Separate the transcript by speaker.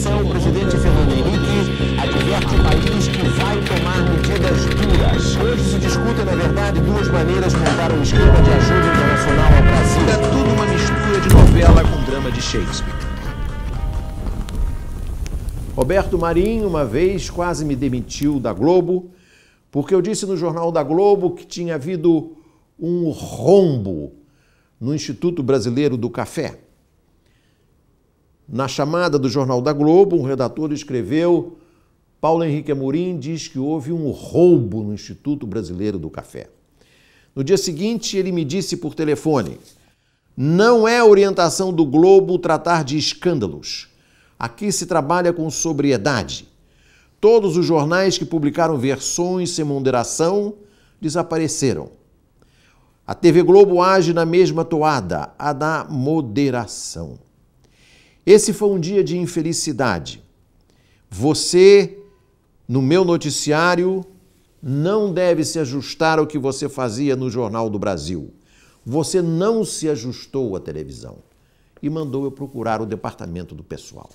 Speaker 1: atenção, o presidente Fernando Henrique adverte o país que vai tomar medidas duras. Hoje se discutem, na verdade, duas maneiras de montar um esquema de ajuda internacional ao Brasil. É tudo uma mistura de novela com drama de Shakespeare. Roberto Marinho, uma vez, quase me demitiu da Globo, porque eu disse no Jornal da Globo que tinha havido um rombo no Instituto Brasileiro do Café. Na chamada do Jornal da Globo, um redator escreveu: Paulo Henrique Amorim diz que houve um roubo no Instituto Brasileiro do Café. No dia seguinte, ele me disse por telefone: não é orientação do Globo tratar de escândalos. Aqui se trabalha com sobriedade. Todos os jornais que publicaram versões sem moderação desapareceram. A TV Globo age na mesma toada, a da moderação. Esse foi um dia de infelicidade. Você, no meu noticiário, não deve se ajustar ao que você fazia no Jornal do Brasil. Você não se ajustou à televisão e mandou eu procurar o departamento do pessoal.